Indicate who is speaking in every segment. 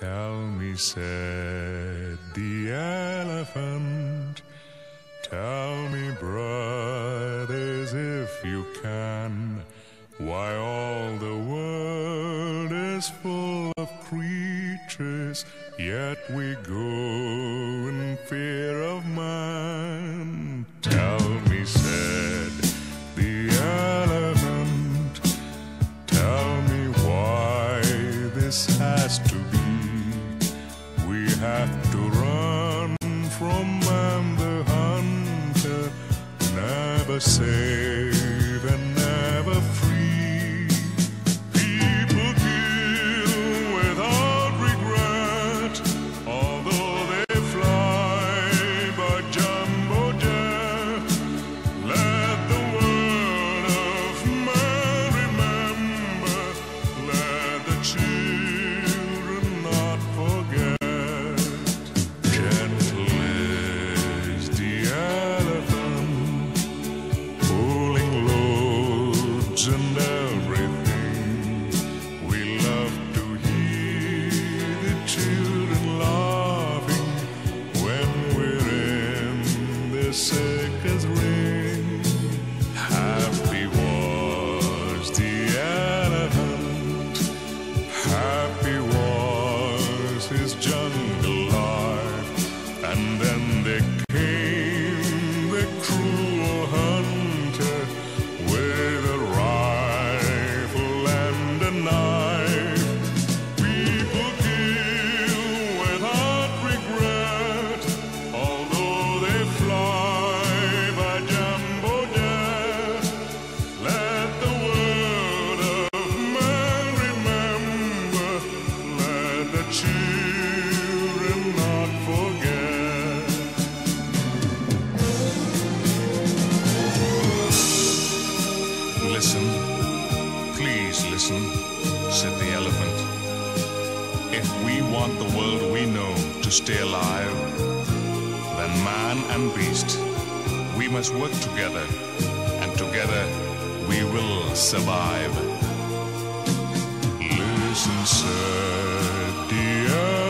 Speaker 1: Tell me, said the elephant, tell me, brothers, if you can, why all the world is full of creatures, yet we go in fear of man. Tell me, said the elephant, tell me why this has to Have to run from man the hunter, never safe in If we want the world we know to stay alive, then man and beast, we must work together, and together we will survive. Listen, said the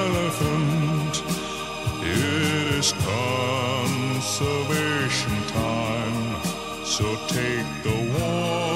Speaker 1: elephant, it is conservation time, so take the warning